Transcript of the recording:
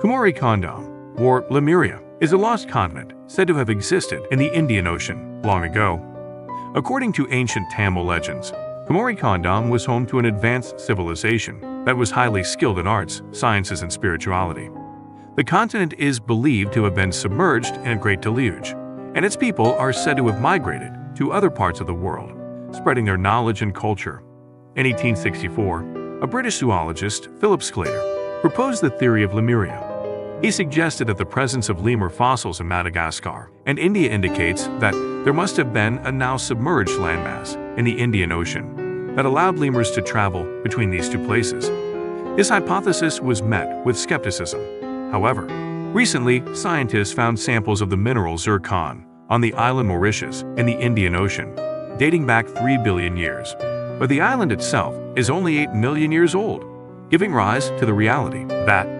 Kumari Kandam, or Lemuria, is a lost continent said to have existed in the Indian Ocean long ago. According to ancient Tamil legends, Kumari Kandam was home to an advanced civilization that was highly skilled in arts, sciences, and spirituality. The continent is believed to have been submerged in a great deluge, and its people are said to have migrated to other parts of the world, spreading their knowledge and culture. In 1864, a British zoologist, Philip Sclater, proposed the theory of Lemuria. He suggested that the presence of lemur fossils in Madagascar and India indicates that there must have been a now submerged landmass in the Indian Ocean that allowed lemurs to travel between these two places. This hypothesis was met with skepticism. However, recently, scientists found samples of the mineral zircon on the island Mauritius in the Indian Ocean, dating back 3 billion years. But the island itself is only 8 million years old, giving rise to the reality that